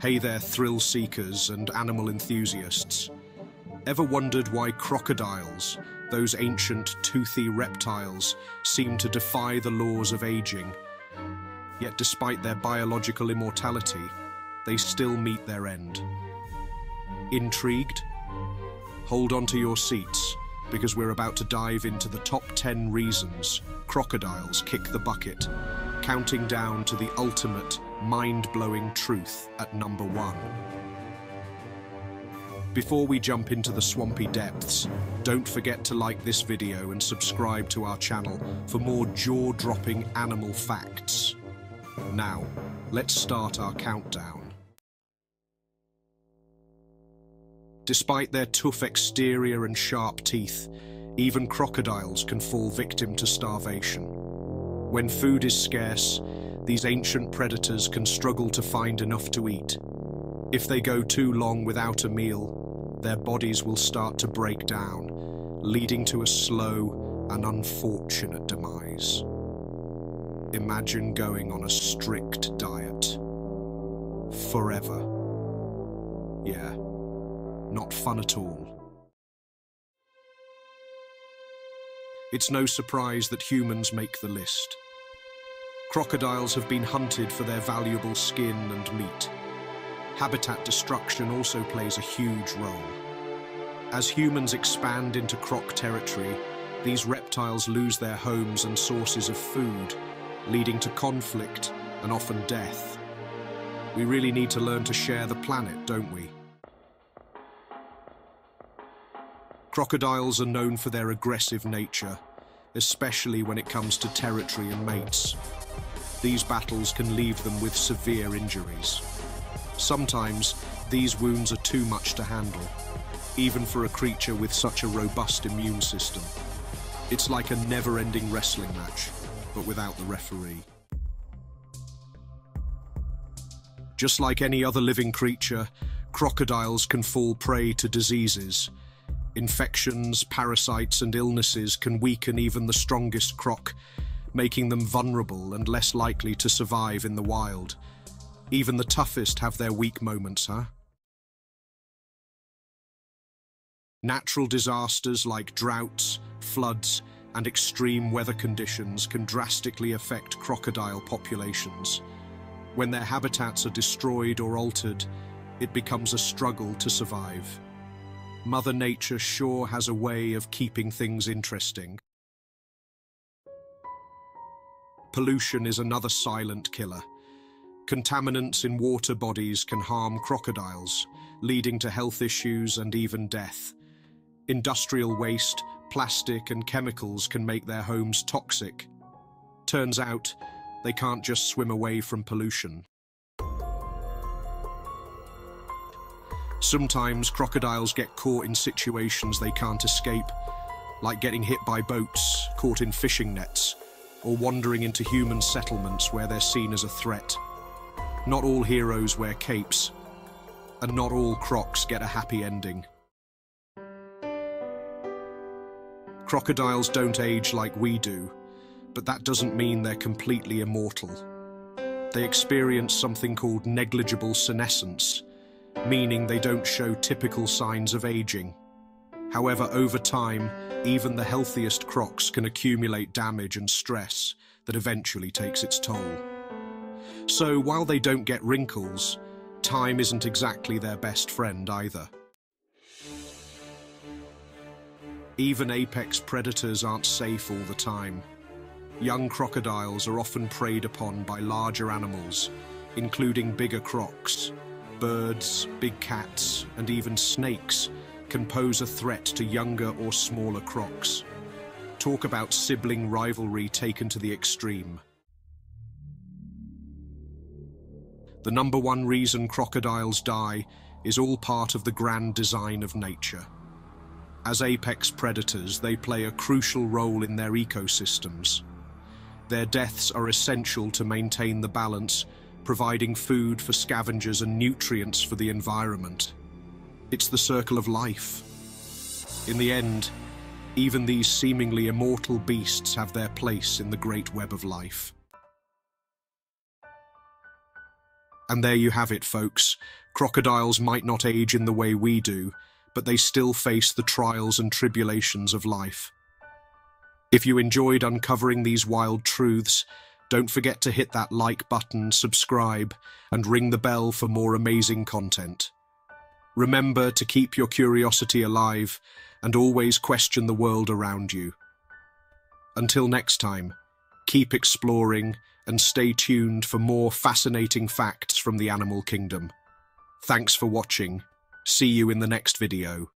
Hey there, thrill seekers and animal enthusiasts. Ever wondered why crocodiles, those ancient toothy reptiles, seem to defy the laws of aging? Yet despite their biological immortality, they still meet their end. Intrigued? Hold on to your seats, because we're about to dive into the top 10 reasons crocodiles kick the bucket, counting down to the ultimate, mind-blowing truth at number one. Before we jump into the swampy depths, don't forget to like this video and subscribe to our channel for more jaw-dropping animal facts. Now, let's start our countdown. Despite their tough exterior and sharp teeth, even crocodiles can fall victim to starvation. When food is scarce, these ancient predators can struggle to find enough to eat. If they go too long without a meal, their bodies will start to break down, leading to a slow and unfortunate demise. Imagine going on a strict diet. Forever. Yeah, not fun at all. It's no surprise that humans make the list. Crocodiles have been hunted for their valuable skin and meat. Habitat destruction also plays a huge role. As humans expand into croc territory, these reptiles lose their homes and sources of food, leading to conflict and often death. We really need to learn to share the planet, don't we? Crocodiles are known for their aggressive nature, especially when it comes to territory and mates. These battles can leave them with severe injuries. Sometimes, these wounds are too much to handle, even for a creature with such a robust immune system. It's like a never-ending wrestling match, but without the referee. Just like any other living creature, crocodiles can fall prey to diseases, Infections, parasites and illnesses can weaken even the strongest croc, making them vulnerable and less likely to survive in the wild. Even the toughest have their weak moments, huh? Natural disasters like droughts, floods, and extreme weather conditions can drastically affect crocodile populations. When their habitats are destroyed or altered, it becomes a struggle to survive. Mother Nature sure has a way of keeping things interesting. Pollution is another silent killer. Contaminants in water bodies can harm crocodiles, leading to health issues and even death. Industrial waste, plastic and chemicals can make their homes toxic. Turns out, they can't just swim away from pollution. Sometimes crocodiles get caught in situations they can't escape, like getting hit by boats, caught in fishing nets, or wandering into human settlements where they're seen as a threat. Not all heroes wear capes, and not all crocs get a happy ending. Crocodiles don't age like we do, but that doesn't mean they're completely immortal. They experience something called negligible senescence, meaning they don't show typical signs of aging. However, over time, even the healthiest crocs can accumulate damage and stress that eventually takes its toll. So while they don't get wrinkles, time isn't exactly their best friend either. Even apex predators aren't safe all the time. Young crocodiles are often preyed upon by larger animals, including bigger crocs, birds, big cats, and even snakes can pose a threat to younger or smaller crocs. Talk about sibling rivalry taken to the extreme. The number one reason crocodiles die is all part of the grand design of nature. As apex predators, they play a crucial role in their ecosystems. Their deaths are essential to maintain the balance providing food for scavengers and nutrients for the environment. It's the circle of life. In the end, even these seemingly immortal beasts have their place in the great web of life. And there you have it, folks. Crocodiles might not age in the way we do, but they still face the trials and tribulations of life. If you enjoyed uncovering these wild truths, don't forget to hit that like button, subscribe, and ring the bell for more amazing content. Remember to keep your curiosity alive and always question the world around you. Until next time, keep exploring and stay tuned for more fascinating facts from the animal kingdom. Thanks for watching. See you in the next video.